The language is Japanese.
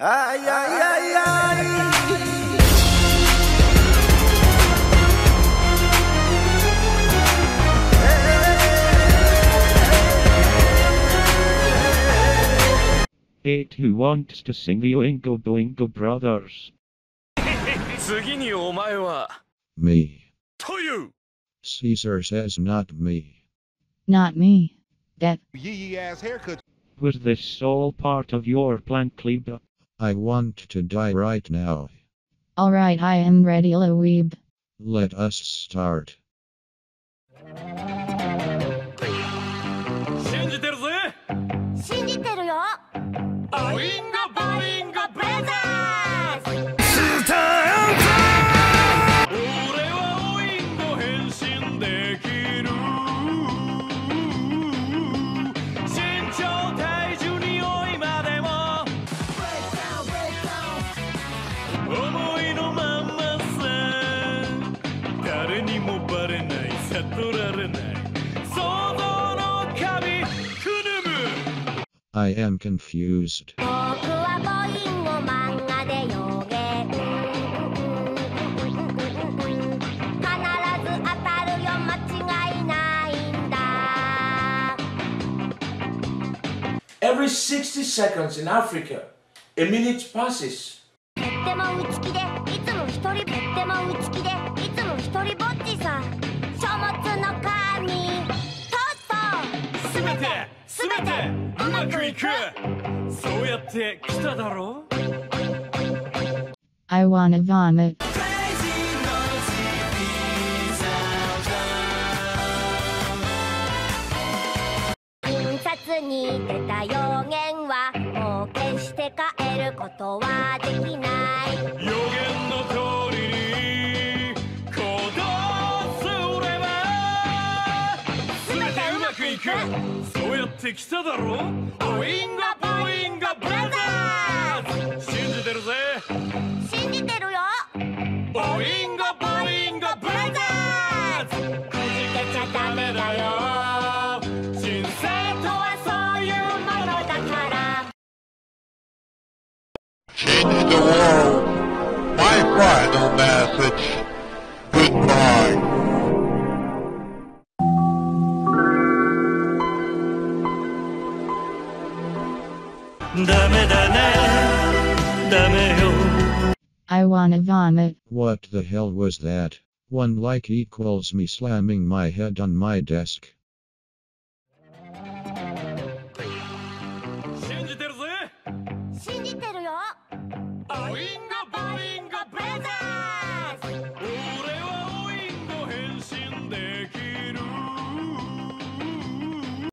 Ay, ay, ay, ay. Eight who wants to sing the Oingo Boingo Brothers. 次にお前は Me. という Caesar says not me. Not me. That yee yee ass haircut. Was this all part of your plan, Kleba? I want to die right now. alright, I am ready, Loeb. Let us start. 信じ誰にもバレない悟られない想像の神クヌム I am confused. 僕はボインゴ漫画で予言必ず当たるよ間違いないんだ。Every 60 seconds in Africa, a minute passes. とっても内気でいつも一人。とっても内気でいつも一人ぼっちさ書物の神トットすべてすべてうまくいく。そうやって来ただろ？I wanna vomit. 印刷に出た予言はもう決して変えることはできないそうやって来ただろ？オインガボインガブラザーズ信じてるぜ。信じてるよ。オインガボインガブラザーズくじけちゃダメだよ。人生とはそういうものだから。Change the world. My final message. I wanna vomit. What the hell was that? One like equals me slamming my head on my desk.